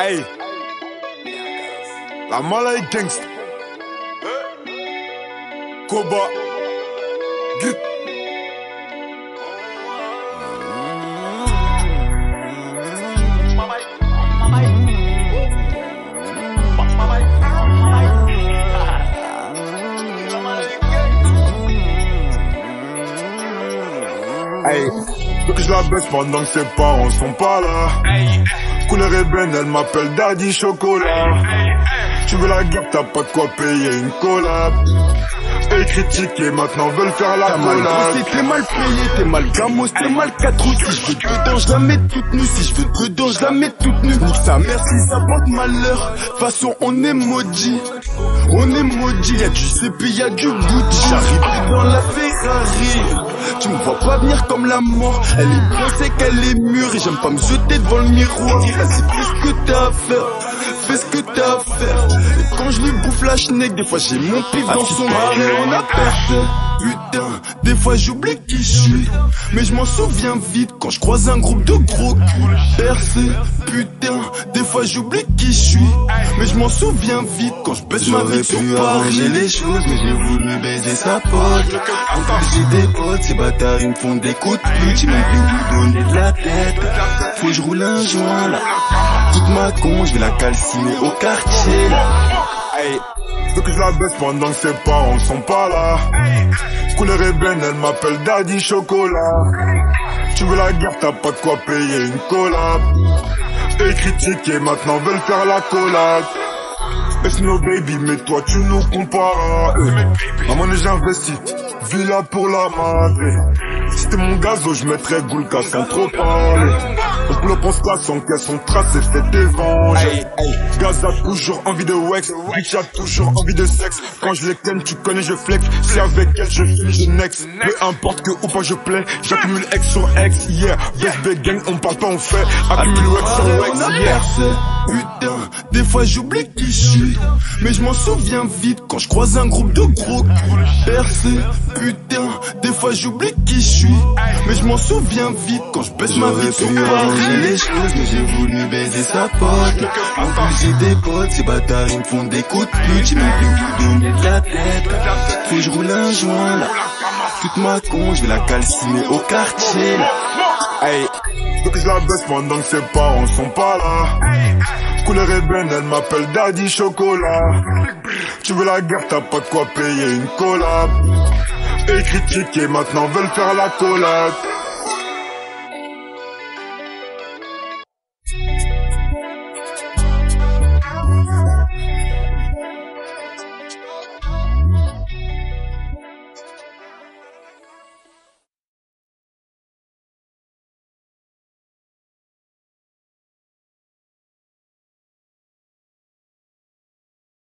Hey. La Malay Gangsta. Koba. Grip. Hey. Que je la baisse pendant que ses parents sont pas là. Couleur ébène, elle m'appelle Daddy Chocolat. Tu veux la guerre, t'as pas de quoi payer une collab. Et critiquer, maintenant veulent faire la collab. t'es mal payé, t'es mal gamos, t'es mal quatre roues. Si je veux dedans, je la mets toute nue. Si je veux dedans, je la mets toute nue. Nique sa mère si ça porte malheur. De toute façon, on est maudit. On est maudit, y'a du CP, y'a du Gucci. J'arrive dans la Ferrari. Tu me vois pas venir comme la mort. Elle est bien, c'est qu'elle est mûre. Et j'aime pas me jeter devant le miroir. Vas-y, fais ce que t'as à faire. Fais ce que t'as à faire. Et quand je lui bouffe la schneck, des fois j'ai mon pif dans son mari. On a perdu. Putain, des fois j'oublie qui je suis. Mais je m'en souviens vite quand je croise un groupe de gros culs. Percé, putain, des fois j'oublie qui je suis. Mais je m'en souviens vite quand je baisse ma vie sur Paris. les choses, mais j'ai voulu baiser sa pote. En plus, j'ai des potes, ces bâtards, ils me font des coups de pute. J'ai même plus donner de la tête. Faut que je roule un joint, là. Toute ma je vais la calciner au quartier. Hey. Faut que je la baisse pendant que ses parents sont pas là. Couleur ébène, elle m'appelle Daddy Chocolat. Tu veux la guerre, t'as pas de quoi payer une collab. Et critiquer, maintenant veulent faire la collab. It's no baby, mais toi tu nous compares à eux. J'ai investi, villa pour la madre. Si c'était mon gazo, je mettrais Goulka sans trop parler. On clope, on se classe, on caisse, on trace et fait des venges. Gaz a toujours envie de wax, bitch a toujours envie de sexe. Quand je les ken, tu connais, je flex. Si avec elle, je finis next. Peu importe que ou pas je plais, j'accumule X sur X, yeah. BSB gang, on parle pas, on fait. Accumule X sur on X, a yeah. percé. Putain, des fois j'oublie qui je suis. Mais je m'en souviens vite quand je croise un groupe de gros. Percé, putain, des fois j'oublie qui je suis. Mais je m'en souviens vite quand je baisse ma vie sur Paris. les choses, mais j'ai voulu baiser sa pote. En plus, j'ai des potes, ces bâtards, ils me font des coups de pute. J'ai même plus vous donner de la tête. Faut que je roule un joint, là. Toute ma con, je vais la calciner au quartier, là. Hey, faut que je la baisse pendant que ses parents sont pas là. Couleur ébène, elle m'appelle Daddy Chocolat. Tu veux la guerre, t'as pas de quoi payer une collab. Et critiquer, maintenant veulent faire la collab.